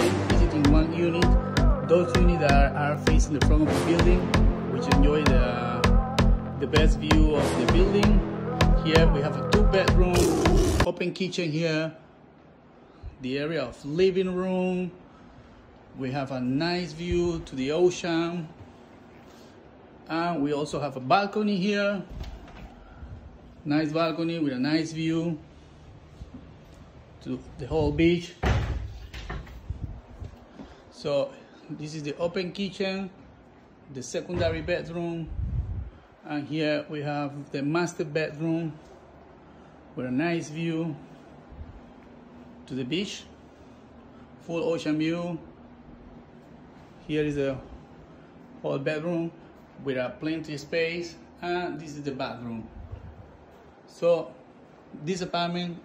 visiting one unit. Those units are, are facing the front of the building, which enjoy the, the best view of the building. Here we have a two bedroom, open kitchen here, the area of living room. We have a nice view to the ocean. And we also have a balcony here. Nice balcony with a nice view to the whole beach. So this is the open kitchen, the secondary bedroom, and here we have the master bedroom with a nice view to the beach, full ocean view. Here is the whole bedroom with a plenty space, and this is the bathroom. So this apartment